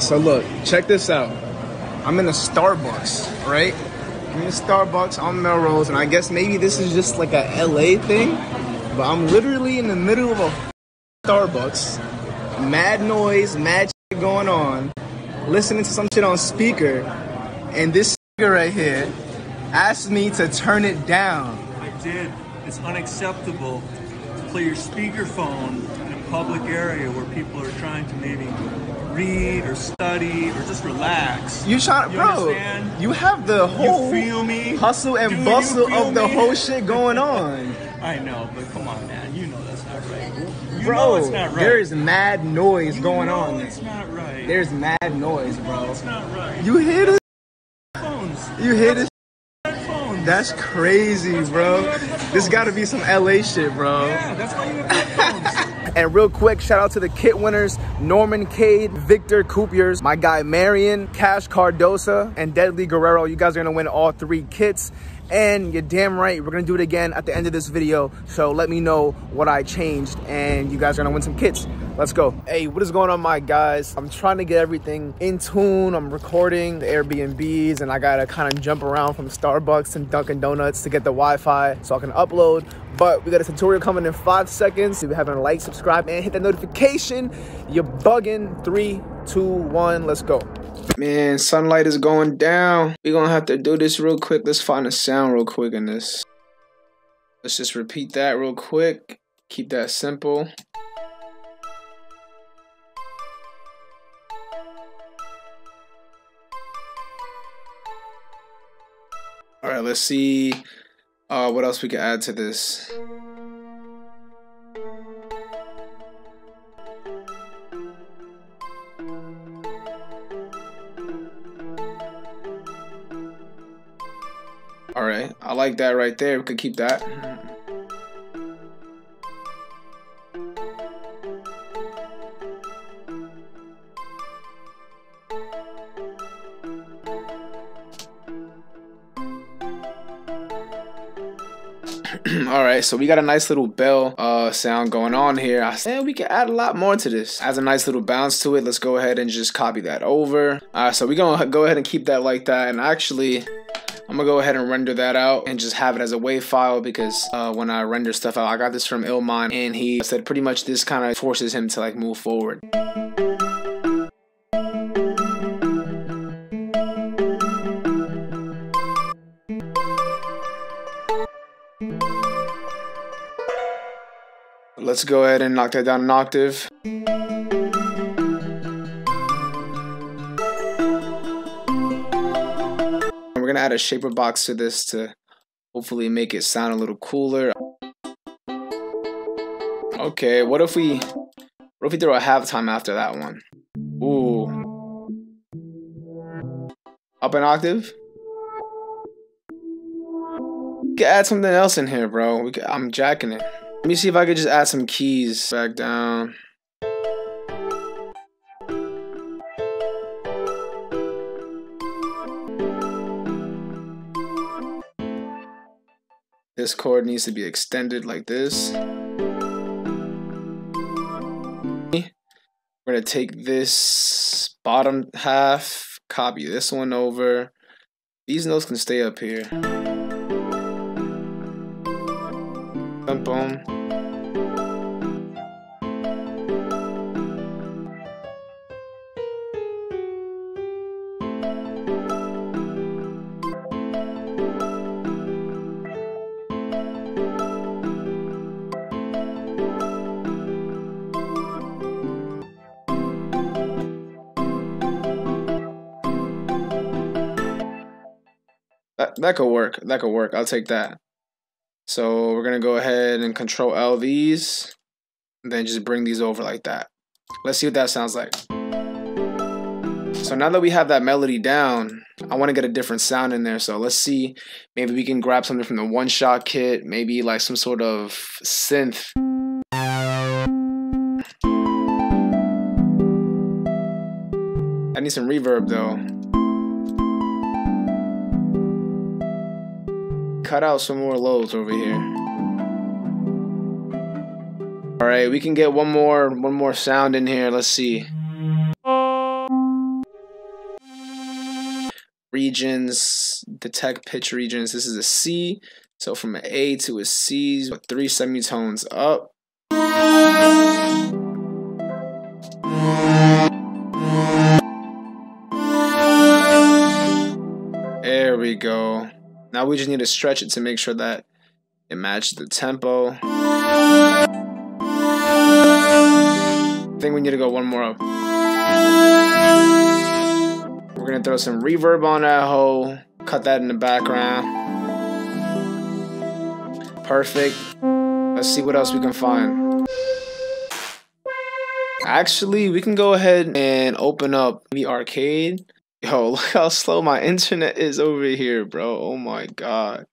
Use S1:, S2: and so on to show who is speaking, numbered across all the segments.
S1: So look, check this out. I'm in a Starbucks, right? I'm in a Starbucks on Melrose, and I guess maybe this is just like a LA thing, but I'm literally in the middle of a Starbucks, mad noise, mad shit going on, listening to some shit on speaker, and this speaker right here asked me to turn it down.
S2: I did. It's unacceptable to play your speakerphone in a public area where people are trying to maybe read or study or just relax.
S1: You trying,
S2: You
S1: bro?
S2: understand?
S1: You have the whole hustle and
S2: you
S1: bustle of the
S2: me?
S1: whole shit going on.
S2: I know, but come on, man. You know that's not right. You
S1: bro,
S2: know it's not right.
S1: there is mad noise
S2: You
S1: going on.
S2: It's not right.
S1: There's mad noise, bro.
S2: It's not right.
S1: You hear this?
S2: Headphones.
S1: You hear this?
S2: Headphones.
S1: That's crazy, bro. This got to be some LA shit, bro.
S2: yeah, that's why you have headphones.
S1: And real quick, shout out to the kit winners Norman Cade, Victor Coupiers, my guy Marion, Cash Cardosa, and Deadly Guerrero. You guys are gonna win all three kits. And you're damn right, we're gonna do it again at the end of this video. So let me know what I changed, and you guys are gonna win some kits. Let's go. Hey, what is going on, my guys? I'm trying to get everything in tune. I'm recording the Airbnbs, and I gotta kind of jump around from Starbucks and Dunkin' Donuts to get the Wi-Fi so I can upload. But we got a tutorial coming in five seconds. If you haven't liked, subscribe, and hit that notification, you're bugging. Three, two, one, let's go. Man, sunlight is going down. We're gonna have to do this real quick. Let's find a sound real quick in this. Let's just repeat that real quick. Keep that simple. See uh, what else we can add to this. All right, I like that right there. We could keep that. All right, so we got a nice little bell uh, sound going on here. I said we can add a lot more to this. Adds a nice little bounce to it. Let's go ahead and just copy that over. All right, so we're gonna go ahead and keep that like that. And actually, I'm gonna go ahead and render that out and just have it as a WAV file because uh, when I render stuff out, I got this from Illmind and he said pretty much this kind of forces him to like move forward. Let's go ahead and knock that down an octave. And we're gonna add a shaper box to this to hopefully make it sound a little cooler. Okay, what if we what if we throw a halftime after that one? Ooh. Up an octave? We could add something else in here, bro. Could, I'm jacking it. Let me see if I could just add some keys back down. This chord needs to be extended like this. We're gonna take this bottom half, copy this one over. These notes can stay up here. Boom, boom. That, that could work. That could work. I'll take that. So we're gonna go ahead and control L these, and then just bring these over like that. Let's see what that sounds like. So now that we have that melody down, I want to get a different sound in there. So let's see, maybe we can grab something from the one shot kit, maybe like some sort of synth. I need some reverb though. Cut out some more lows over here. All right, we can get one more one more sound in here. Let's see. regions, detect pitch regions. This is a C. So from an A to a C, three semitones up. There we go. Now we just need to stretch it to make sure that it matches the tempo. I think we need to go one more up. We're gonna throw some reverb on that hole, cut that in the background. Perfect. Let's see what else we can find. Actually, we can go ahead and open up the arcade. Yo, look how slow my internet is over here, bro. Oh my god.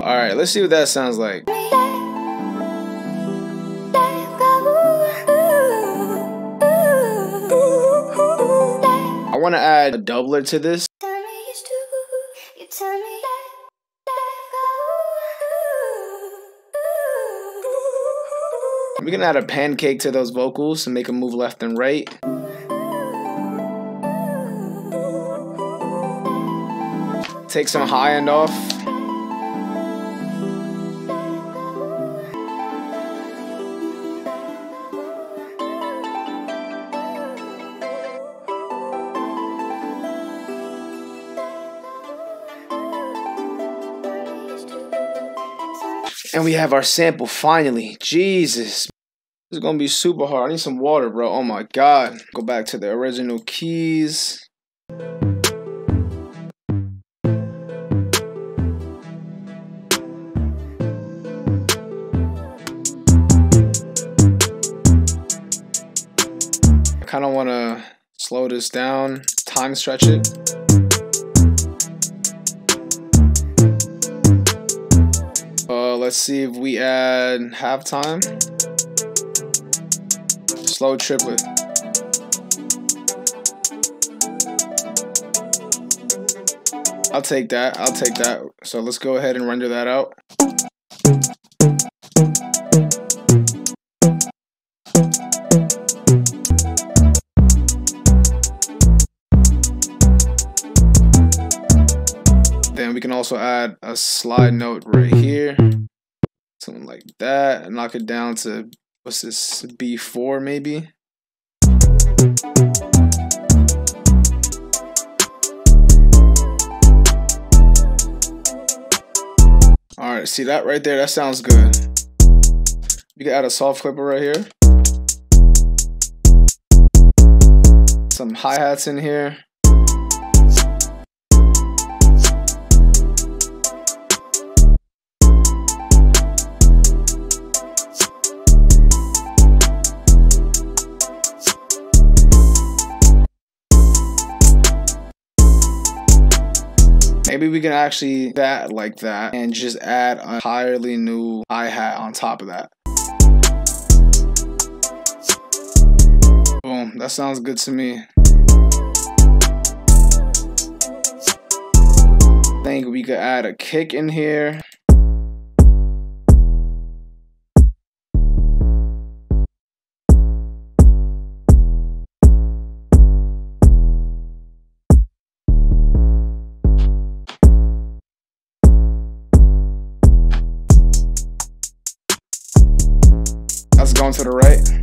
S1: Alright, let's see what that sounds like. I want to add a doubler to this. We can add a pancake to those vocals and make them move left and right. Take some high end off. And we have our sample finally. Jesus. Is gonna be super hard. I need some water, bro. Oh my god. Go back to the original keys. I kind of want to slow this down, time stretch it. Uh, let's see if we add halftime. Slow triplet. I'll take that. I'll take that. So let's go ahead and render that out. Then we can also add a slide note right here. Something like that. Knock it down to, what's this, B4 maybe? Alright, see that right there? That sounds good. you can add a soft clipper right here. Some hi-hats in here. Maybe we can actually that like that and just add a entirely new hi-hat on top of that. Boom, that sounds good to me. I think we could add a kick in here. To the right.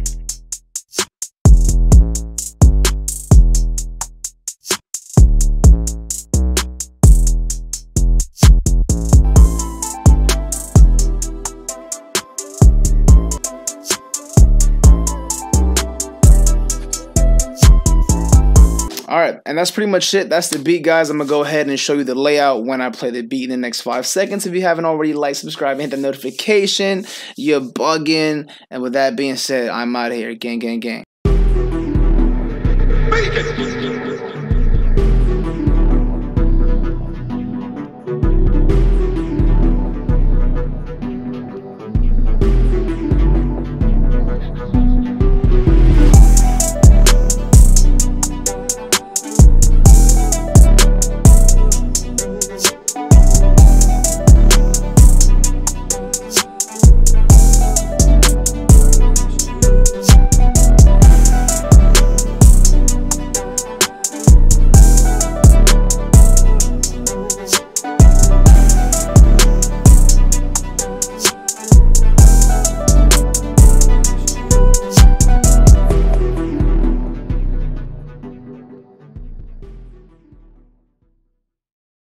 S1: And that's pretty much it. That's the beat, guys. I'm gonna go ahead and show you the layout when I play the beat in the next five seconds. If you haven't already, like, subscribe, hit the notification. You're bugging. And with that being said, I'm out of here. Gang, gang, gang.